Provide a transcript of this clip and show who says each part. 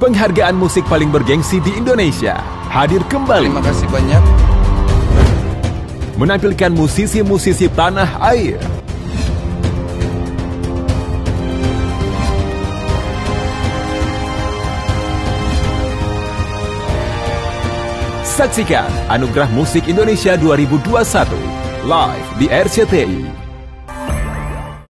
Speaker 1: Penghargaan musik paling bergengsi di Indonesia hadir kembali.
Speaker 2: Terima kasih banyak.
Speaker 1: Menampilkan musisi-musisi tanah air. Saksikan Anugerah Musik Indonesia 2021 live di RCTI